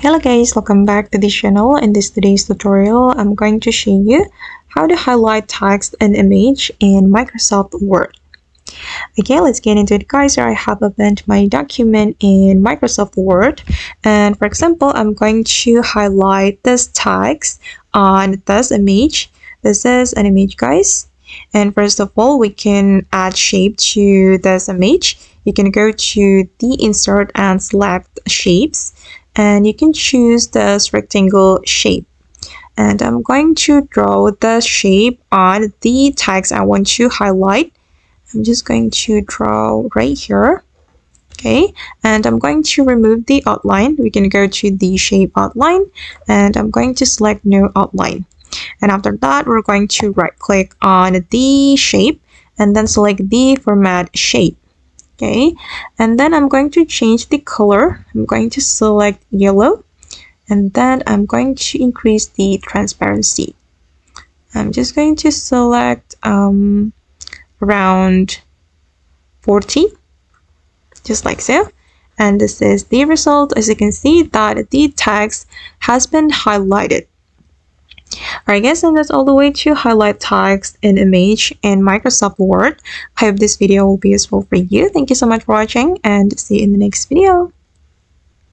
Hello guys, welcome back to this channel. In this today's tutorial, I'm going to show you how to highlight text and image in Microsoft Word. Okay, let's get into it guys. I have opened my document in Microsoft Word and for example, I'm going to highlight this text on this image. This is an image guys. And first of all, we can add shape to this image. You can go to the insert and select shapes and you can choose this rectangle shape. And I'm going to draw the shape on the text I want to highlight. I'm just going to draw right here. Okay. And I'm going to remove the outline. We can go to the shape outline. And I'm going to select no outline. And after that we're going to right click on the shape and then select the format shape okay and then I'm going to change the color. I'm going to select yellow and then I'm going to increase the transparency. I'm just going to select um, around 40 just like so. And this is the result. As you can see that the text has been highlighted Alright guys, and that's all the way to highlight text in image in Microsoft Word. I hope this video will be useful for you. Thank you so much for watching and see you in the next video.